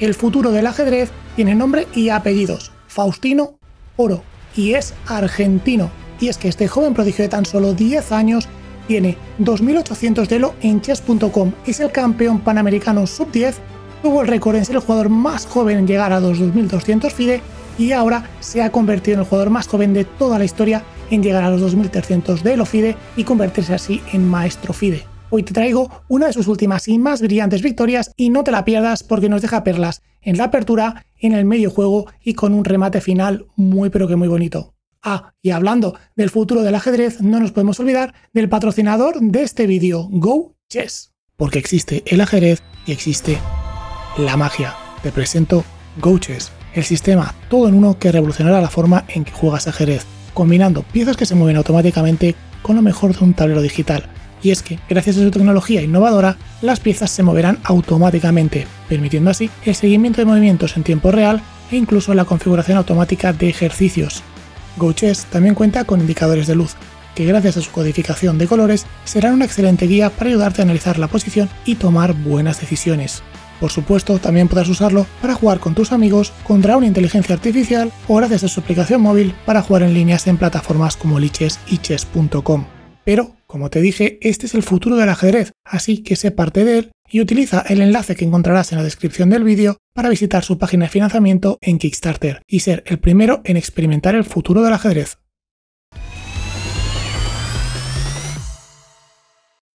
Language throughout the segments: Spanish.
El futuro del ajedrez tiene nombre y apellidos, Faustino Oro, y es argentino. Y es que este joven prodigio de tan solo 10 años tiene 2.800 de elo en chess.com, es el campeón panamericano sub-10, tuvo el récord en ser el jugador más joven en llegar a los 2.200 FIDE y ahora se ha convertido en el jugador más joven de toda la historia en llegar a los 2300 de Elo FIDE y convertirse así en maestro FIDE. Hoy te traigo una de sus últimas y más brillantes victorias y no te la pierdas porque nos deja perlas en la apertura, en el medio juego y con un remate final muy pero que muy bonito. Ah, y hablando del futuro del ajedrez, no nos podemos olvidar del patrocinador de este vídeo, Go Chess. Porque existe el ajedrez y existe la magia. Te presento Go Chess, el sistema todo en uno que revolucionará la forma en que juegas ajedrez, combinando piezas que se mueven automáticamente con lo mejor de un tablero digital. Y es que, gracias a su tecnología innovadora, las piezas se moverán automáticamente, permitiendo así el seguimiento de movimientos en tiempo real e incluso la configuración automática de ejercicios. GoChess también cuenta con indicadores de luz, que gracias a su codificación de colores serán una excelente guía para ayudarte a analizar la posición y tomar buenas decisiones. Por supuesto, también podrás usarlo para jugar con tus amigos contra una inteligencia artificial o gracias a su aplicación móvil para jugar en líneas en plataformas como liches y chess.com. Pero, como te dije, este es el futuro del ajedrez, así que sé parte de él y utiliza el enlace que encontrarás en la descripción del vídeo para visitar su página de financiamiento en Kickstarter y ser el primero en experimentar el futuro del ajedrez.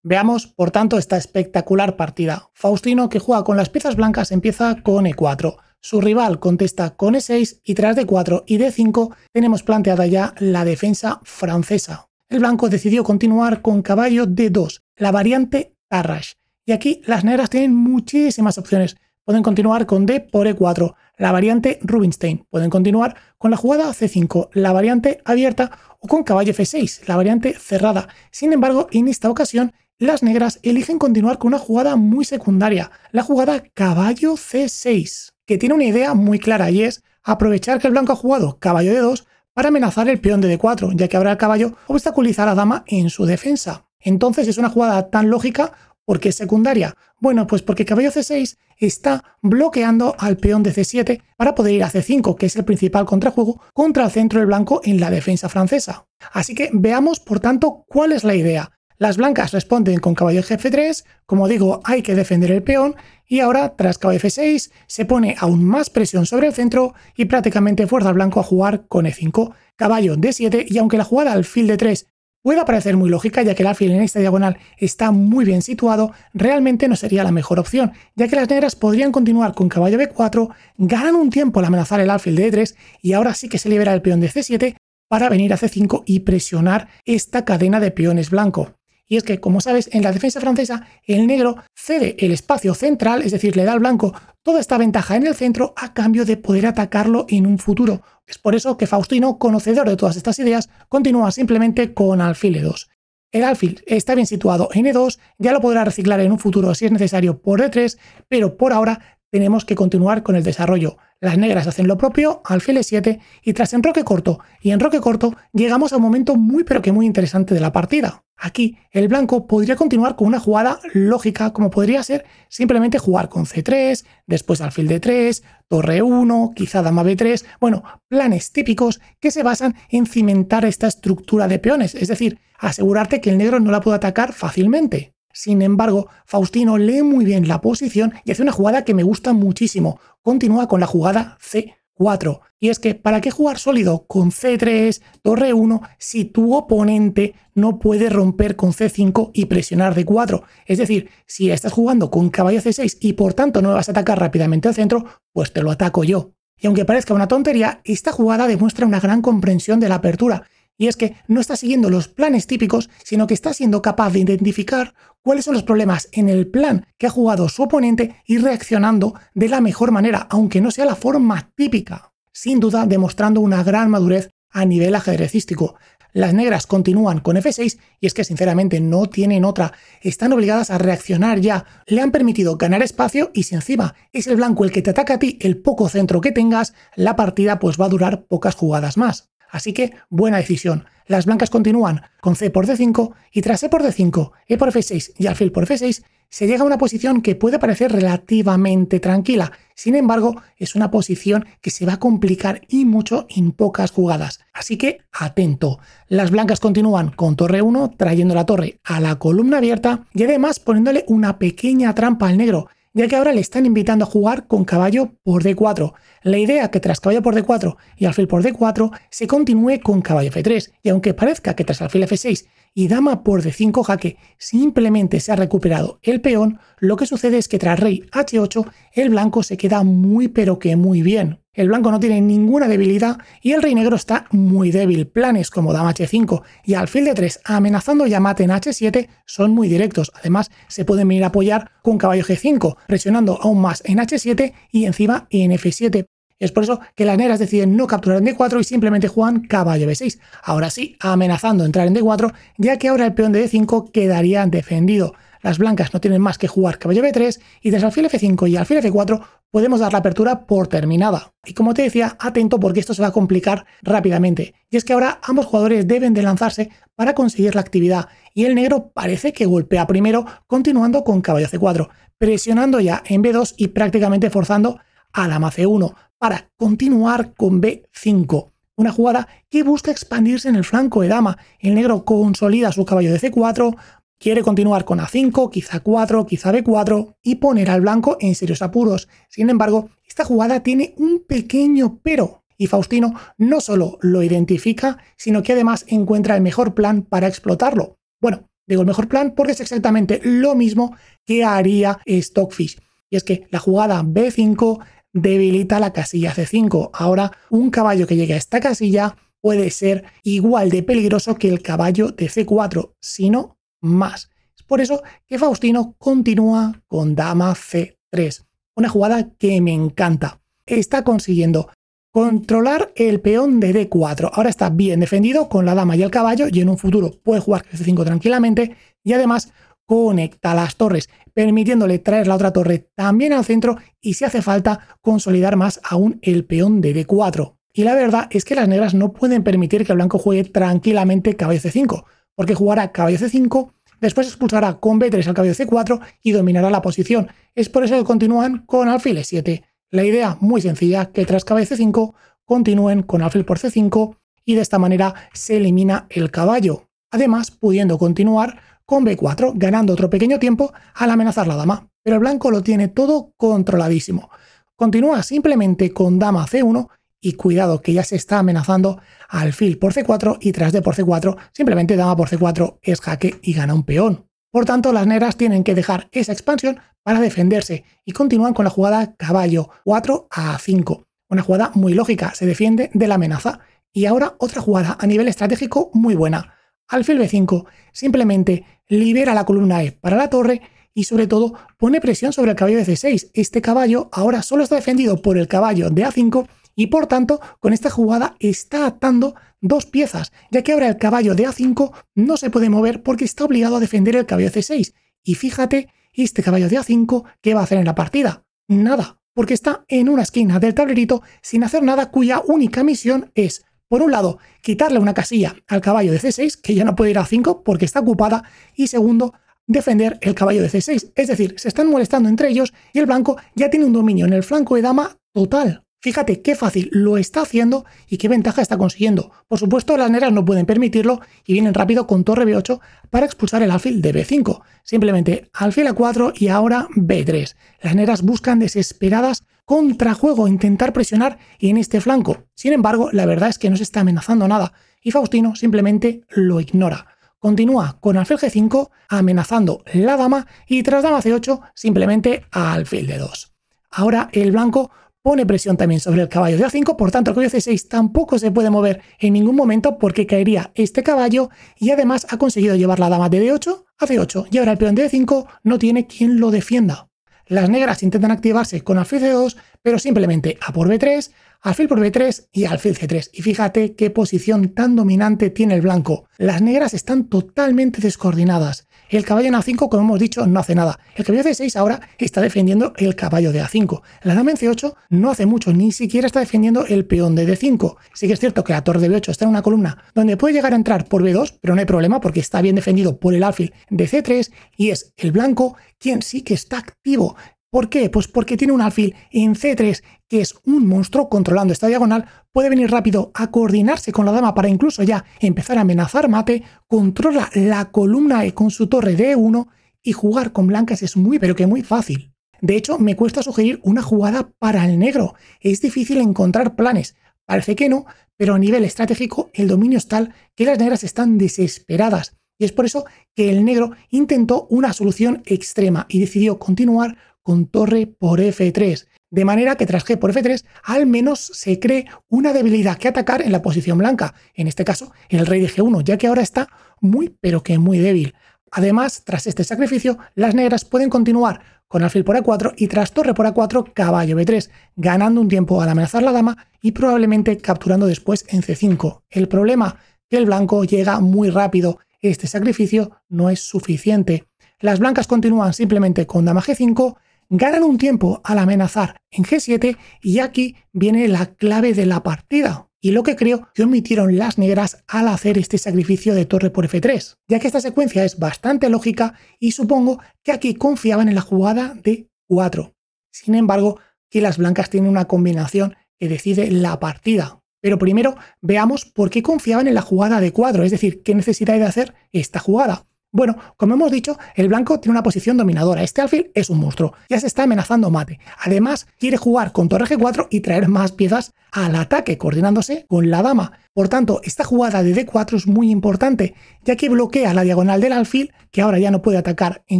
Veamos, por tanto, esta espectacular partida. Faustino, que juega con las piezas blancas, empieza con E4. Su rival contesta con E6 y tras D4 y D5 tenemos planteada ya la defensa francesa. El blanco decidió continuar con caballo D2, la variante Tarrasch. Y aquí las negras tienen muchísimas opciones. Pueden continuar con D por E4, la variante Rubinstein. Pueden continuar con la jugada C5, la variante abierta, o con caballo F6, la variante cerrada. Sin embargo, en esta ocasión, las negras eligen continuar con una jugada muy secundaria, la jugada caballo C6, que tiene una idea muy clara y es aprovechar que el blanco ha jugado caballo D2 para amenazar el peón de D4, ya que habrá el caballo obstaculizar a la dama en su defensa. Entonces es una jugada tan lógica porque es secundaria. Bueno, pues porque caballo C6 está bloqueando al peón de C7 para poder ir a C5, que es el principal contrajuego contra el centro del blanco en la defensa francesa. Así que veamos, por tanto, cuál es la idea. Las blancas responden con caballo F3, como digo, hay que defender el peón, y ahora, tras caballo F6, se pone aún más presión sobre el centro y prácticamente fuerza al blanco a jugar con E5, caballo D7, y aunque la jugada alfil de 3 pueda parecer muy lógica, ya que el alfil en esta diagonal está muy bien situado, realmente no sería la mejor opción, ya que las negras podrían continuar con caballo B4, ganan un tiempo al amenazar el alfil de E3, y ahora sí que se libera el peón de C7 para venir a C5 y presionar esta cadena de peones blanco. Y es que, como sabes, en la defensa francesa, el negro cede el espacio central, es decir, le da al blanco toda esta ventaja en el centro a cambio de poder atacarlo en un futuro. Es por eso que Faustino, conocedor de todas estas ideas, continúa simplemente con alfil e2. El alfil está bien situado en e2, ya lo podrá reciclar en un futuro si es necesario por e3, pero por ahora tenemos que continuar con el desarrollo. Las negras hacen lo propio, alfil e7, y tras enroque corto y enroque corto, llegamos a un momento muy pero que muy interesante de la partida. Aquí el blanco podría continuar con una jugada lógica como podría ser simplemente jugar con c3, después alfil d3, torre 1, quizá dama b3, bueno, planes típicos que se basan en cimentar esta estructura de peones, es decir, asegurarte que el negro no la pueda atacar fácilmente. Sin embargo, Faustino lee muy bien la posición y hace una jugada que me gusta muchísimo. Continúa con la jugada C4. Y es que, ¿para qué jugar sólido con C3, torre 1, si tu oponente no puede romper con C5 y presionar D4? Es decir, si estás jugando con caballo C6 y por tanto no vas a atacar rápidamente al centro, pues te lo ataco yo. Y aunque parezca una tontería, esta jugada demuestra una gran comprensión de la apertura y es que no está siguiendo los planes típicos, sino que está siendo capaz de identificar cuáles son los problemas en el plan que ha jugado su oponente y reaccionando de la mejor manera, aunque no sea la forma típica. Sin duda, demostrando una gran madurez a nivel ajedrecístico. Las negras continúan con F6 y es que sinceramente no tienen otra. Están obligadas a reaccionar ya. Le han permitido ganar espacio y si encima es el blanco el que te ataca a ti, el poco centro que tengas, la partida pues va a durar pocas jugadas más. Así que, buena decisión. Las blancas continúan con C por D5 y tras E por D5, E por F6 y alfil por F6, se llega a una posición que puede parecer relativamente tranquila. Sin embargo, es una posición que se va a complicar y mucho en pocas jugadas. Así que atento. Las blancas continúan con torre 1, trayendo la torre a la columna abierta y además poniéndole una pequeña trampa al negro ya que ahora le están invitando a jugar con caballo por D4. La idea que tras caballo por D4 y alfil por D4 se continúe con caballo F3, y aunque parezca que tras alfil F6 y dama por D5 jaque simplemente se ha recuperado el peón, lo que sucede es que tras rey H8 el blanco se queda muy pero que muy bien. El blanco no tiene ninguna debilidad y el rey negro está muy débil. Planes como dama H5 y alfil de 3 amenazando ya mate en H7 son muy directos. Además, se pueden venir a apoyar con caballo G5, presionando aún más en H7 y encima en F7. Es por eso que las negras deciden no capturar en D4 y simplemente juegan caballo B6. Ahora sí, amenazando entrar en D4, ya que ahora el peón de D5 quedaría defendido. Las blancas no tienen más que jugar caballo B3 y desde alfil F5 y alfil F4 podemos dar la apertura por terminada. Y como te decía, atento porque esto se va a complicar rápidamente. Y es que ahora ambos jugadores deben de lanzarse para conseguir la actividad y el negro parece que golpea primero continuando con caballo C4, presionando ya en B2 y prácticamente forzando a la C1 para continuar con B5. Una jugada que busca expandirse en el flanco de dama. El negro consolida su caballo de C4, quiere continuar con A5, quizá 4, quizá B4 y poner al blanco en serios apuros. Sin embargo, esta jugada tiene un pequeño pero. Y Faustino no solo lo identifica, sino que además encuentra el mejor plan para explotarlo. Bueno, digo el mejor plan porque es exactamente lo mismo que haría Stockfish. Y es que la jugada B5 debilita la casilla C5. Ahora, un caballo que llegue a esta casilla puede ser igual de peligroso que el caballo de C4, si no más. Es por eso que Faustino continúa con dama C3, una jugada que me encanta. Está consiguiendo controlar el peón de D4. Ahora está bien defendido con la dama y el caballo y en un futuro puede jugar C5 tranquilamente y además conecta las torres, permitiéndole traer la otra torre también al centro y si hace falta consolidar más aún el peón de D4. Y la verdad es que las negras no pueden permitir que el blanco juegue tranquilamente caballo C5, porque jugará caballo C5, después expulsará con B3 al caballo C4 y dominará la posición. Es por eso que continúan con alfil E7. La idea muy sencilla, que tras caballo C5 continúen con alfil por C5 y de esta manera se elimina el caballo. Además, pudiendo continuar con B4, ganando otro pequeño tiempo al amenazar la dama. Pero el blanco lo tiene todo controladísimo. Continúa simplemente con dama C1 y cuidado que ya se está amenazando alfil por C4 y tras D por C4, simplemente dama por C4 es jaque y gana un peón. Por tanto, las negras tienen que dejar esa expansión para defenderse y continúan con la jugada caballo 4 a 5. Una jugada muy lógica, se defiende de la amenaza. Y ahora otra jugada a nivel estratégico muy buena. Alfil B5 simplemente libera la columna E para la torre y sobre todo pone presión sobre el caballo de C6. Este caballo ahora solo está defendido por el caballo de A5 y por tanto con esta jugada está atando dos piezas, ya que ahora el caballo de A5 no se puede mover porque está obligado a defender el caballo de C6. Y fíjate, este caballo de A5, ¿qué va a hacer en la partida? Nada, porque está en una esquina del tablerito sin hacer nada cuya única misión es por un lado, quitarle una casilla al caballo de C6, que ya no puede ir a 5 porque está ocupada, y segundo, defender el caballo de C6. Es decir, se están molestando entre ellos y el blanco ya tiene un dominio en el flanco de dama total. Fíjate qué fácil lo está haciendo y qué ventaja está consiguiendo. Por supuesto, las negras no pueden permitirlo y vienen rápido con torre B8 para expulsar el alfil de B5. Simplemente alfil A4 y ahora B3. Las negras buscan desesperadas contrajuego, intentar presionar en este flanco. Sin embargo, la verdad es que no se está amenazando nada y Faustino simplemente lo ignora. Continúa con alfil G5 amenazando la dama y tras dama C8 simplemente alfil de 2. Ahora el blanco pone presión también sobre el caballo de A5, por tanto el caballo C6 tampoco se puede mover en ningún momento porque caería este caballo y además ha conseguido llevar la dama de D8 a C8 y ahora el peón de D5 no tiene quien lo defienda. Las negras intentan activarse con alfil C2, pero simplemente A por B3, alfil por B3 y alfil C3. Y fíjate qué posición tan dominante tiene el blanco. Las negras están totalmente descoordinadas. El caballo en A5, como hemos dicho, no hace nada. El caballo de 6 ahora está defendiendo el caballo de A5. La dama en C8 no hace mucho, ni siquiera está defendiendo el peón de D5. Sí que es cierto que la torre de B8 está en una columna donde puede llegar a entrar por B2, pero no hay problema porque está bien defendido por el alfil de C3 y es el blanco quien sí que está activo. ¿Por qué? Pues porque tiene un alfil en C3 que es un monstruo controlando esta diagonal, puede venir rápido a coordinarse con la dama para incluso ya empezar a amenazar mate, controla la columna E con su torre de E1 y jugar con blancas es muy pero que muy fácil. De hecho, me cuesta sugerir una jugada para el negro. Es difícil encontrar planes. Parece que no, pero a nivel estratégico el dominio es tal que las negras están desesperadas. Y es por eso que el negro intentó una solución extrema y decidió continuar con torre por F3. De manera que tras G por F3 al menos se cree una debilidad que atacar en la posición blanca, en este caso el rey de G1, ya que ahora está muy pero que muy débil. Además, tras este sacrificio, las negras pueden continuar con alfil por A4 y tras torre por A4 caballo B3, ganando un tiempo al amenazar la dama y probablemente capturando después en C5. El problema que el blanco llega muy rápido, este sacrificio no es suficiente. Las blancas continúan simplemente con dama G5 ganan un tiempo al amenazar en G7 y aquí viene la clave de la partida y lo que creo que omitieron las negras al hacer este sacrificio de torre por F3, ya que esta secuencia es bastante lógica y supongo que aquí confiaban en la jugada de 4. Sin embargo, que las blancas tienen una combinación que decide la partida. Pero primero veamos por qué confiaban en la jugada de 4, es decir, qué necesidad de hacer esta jugada. Bueno, como hemos dicho, el blanco tiene una posición dominadora. Este alfil es un monstruo. Ya se está amenazando mate. Además, quiere jugar con torre G4 y traer más piezas al ataque, coordinándose con la dama. Por tanto, esta jugada de D4 es muy importante, ya que bloquea la diagonal del alfil, que ahora ya no puede atacar en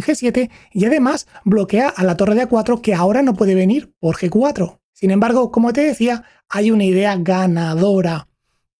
G7, y además bloquea a la torre de A4, que ahora no puede venir por G4. Sin embargo, como te decía, hay una idea ganadora.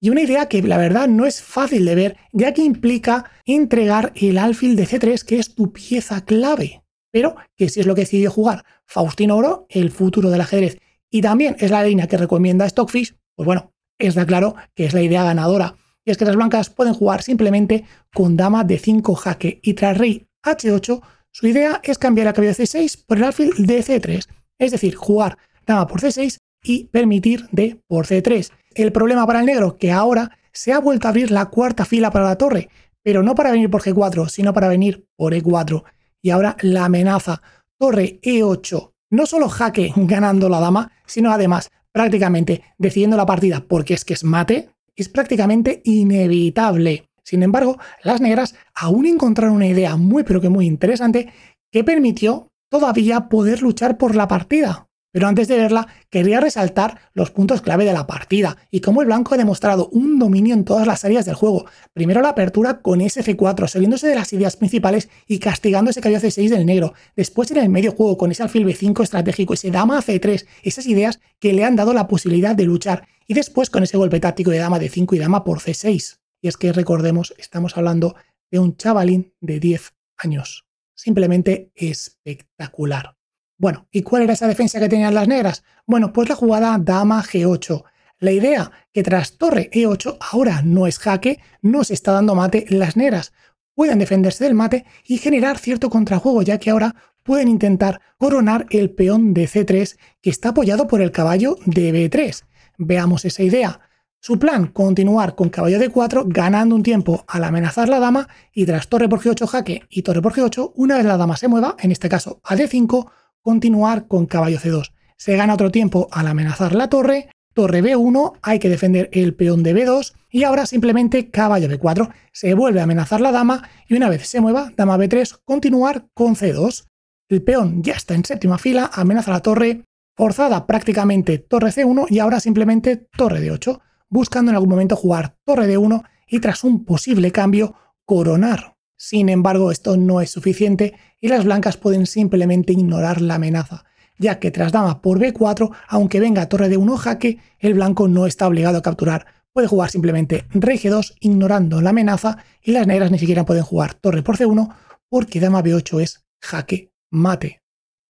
Y una idea que la verdad no es fácil de ver, ya que implica entregar el alfil de C3, que es tu pieza clave, pero que si es lo que decidió jugar Faustino Oro, el futuro del ajedrez, y también es la línea que recomienda Stockfish, pues bueno, está claro que es la idea ganadora. Y es que las blancas pueden jugar simplemente con dama de 5 jaque y tras rey H8, su idea es cambiar la caballo C6 por el alfil de C3, es decir, jugar dama por C6 y permitir D por C3. El problema para el negro, que ahora se ha vuelto a abrir la cuarta fila para la torre, pero no para venir por G4, sino para venir por E4. Y ahora la amenaza, torre E8, no solo jaque ganando la dama, sino además prácticamente decidiendo la partida porque es que es mate, es prácticamente inevitable. Sin embargo, las negras aún encontraron una idea muy pero que muy interesante que permitió todavía poder luchar por la partida. Pero antes de verla, quería resaltar los puntos clave de la partida y cómo el blanco ha demostrado un dominio en todas las áreas del juego. Primero la apertura con ese F4, saliéndose de las ideas principales y castigando ese caballo C6 del negro. Después en el medio juego con ese alfil B5 estratégico, ese dama C3, esas ideas que le han dado la posibilidad de luchar. Y después con ese golpe táctico de dama D5 y dama por C6. Y es que recordemos, estamos hablando de un chavalín de 10 años. Simplemente espectacular. Bueno, ¿y cuál era esa defensa que tenían las negras? Bueno, pues la jugada dama G8. La idea que tras torre E8 ahora no es jaque, no se está dando mate, las negras pueden defenderse del mate y generar cierto contrajuego, ya que ahora pueden intentar coronar el peón de C3 que está apoyado por el caballo de B3. Veamos esa idea. Su plan, continuar con caballo de 4 ganando un tiempo al amenazar la dama y tras torre por G8 jaque y torre por G8, una vez la dama se mueva, en este caso a D5, continuar con caballo C2. Se gana otro tiempo al amenazar la torre, torre B1, hay que defender el peón de B2 y ahora simplemente caballo B4. Se vuelve a amenazar la dama y una vez se mueva, dama B3, continuar con C2. El peón ya está en séptima fila, amenaza la torre, forzada prácticamente torre C1 y ahora simplemente torre D8, buscando en algún momento jugar torre D1 y tras un posible cambio coronar. Sin embargo, esto no es suficiente y las blancas pueden simplemente ignorar la amenaza, ya que tras dama por b4, aunque venga torre de 1 jaque, el blanco no está obligado a capturar. Puede jugar simplemente rey g2 ignorando la amenaza y las negras ni siquiera pueden jugar torre por c1 porque dama b8 es jaque mate.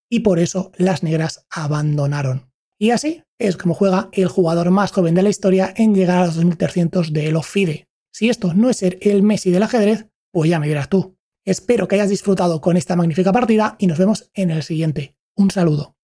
Y por eso las negras abandonaron. Y así es como juega el jugador más joven de la historia en llegar a los 2300 de Elo FIDE. Si esto no es ser el Messi del ajedrez, pues ya me dirás tú. Espero que hayas disfrutado con esta magnífica partida y nos vemos en el siguiente. Un saludo.